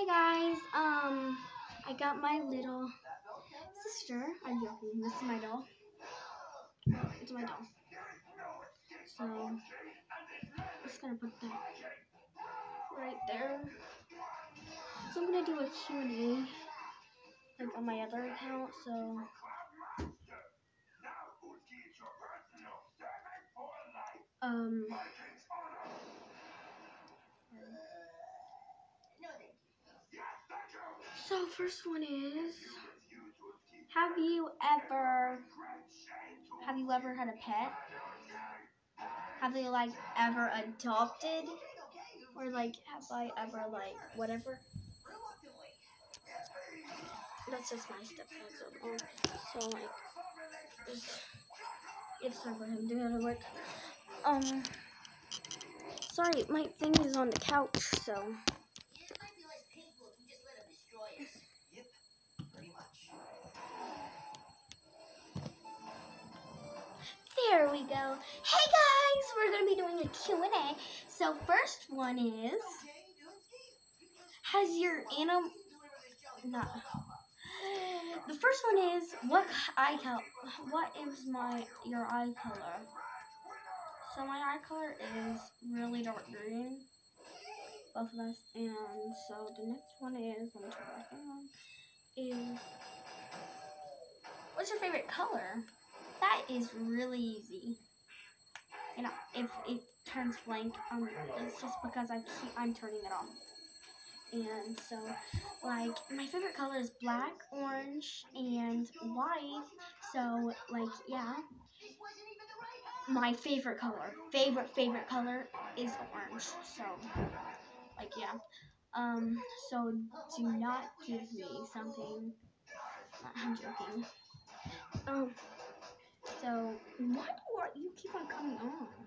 Hey guys, um, I got my little sister. I'm joking. This is my doll. It's my doll. So, I'm just gonna put that right there. So I'm gonna do a Q&A, like on my other account. So. Um. So first one is, have you ever, have you ever had a pet? Have you like ever adopted? Or like, have I ever like, whatever? That's just my stepdad's So like, it's, it's time for him to go work. Um, sorry, my thing is on the couch, so. Hey guys, we're going to be doing a Q&A. So first one is, has your animal, no. The first one is, what eye color, what is my, your eye color? So my eye color is really dark green, both of us. And so the next one is, let me turn thing on, is, what's your favorite color? That is really easy. Know, if it turns blank, um, it's just because I keep, I'm turning it on. And so, like, my favorite color is black, orange, and white. So, like, yeah. My favorite color, favorite, favorite color is orange. So, like, yeah. Um, so do not give me something. I'm joking. Um, so, why do you keep on coming on?